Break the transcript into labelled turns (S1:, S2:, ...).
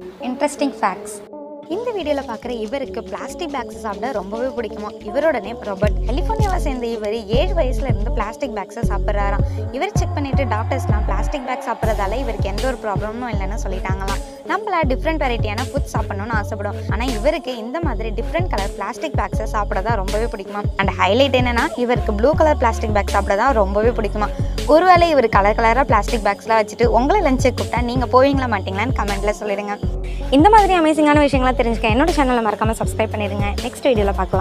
S1: Interesting facts இந்த வீடியோவில் பார்க்குற இவருக்கு பிளாஸ்டிக் பேக்ஸ் சாப்பிட ரொம்பவே பிடிக்குமா? இவரோட நேம் ராபர்ட் கலிஃபோர்னியா சேர்ந்த இவர் ஏழு வயசுல இருந்து பிளாஸ்டிக் பேக்ஸை சாப்பிட்றாராம். இவர் செக் பண்ணிட்டு டாக்டர்ஸ்லாம் பிளாஸ்டிக் பேக் சாப்பிட்றதால இவருக்கு எந்த ஒரு ப்ராப்ளமும் இல்லைன்னு சொல்லிட்டாங்களாம். நம்மள டிஃப்ரெண்ட் வெரைட்டியான ஃபுட் சாப்பிடணும்னு ஆசைப்படும் ஆனால் இவருக்கு இந்த மாதிரி டிஃப்ரெண்ட் கலர் பிளாஸ்டிக் பேக்ஸை சாப்பிட தான் ரொம்பவே பிடிக்குமா அண்ட் ஹைலைட் என்னன்னா இவருக்கு ப்ளூ கலர் பிளாஸ்டிக் பேக் சாப்பிட தான் ரொம்பவே பிடிக்குமா ஒருவேளை இவர் கலர் கலராக பிளாஸ்டிக் பேக்ஸ்லாம் வச்சுட்டு உங்களை லஞ்சை கூப்பிட்டா நீங்கள் போவீங்களா மாட்டீங்களான்னு கமெண்ட்டில் சொல்லிடுங்க. இந்த மாதிரி அமேசிங்கான விஷயங்கள்லாம் தெரிஞ்சுக்க என்னோட சேனலை மறக்காமல் சப்ஸ்கிரைப் பண்ணிடுங்க. நெக்ஸ்ட் வீடியோவில் பார்க்கலாம்.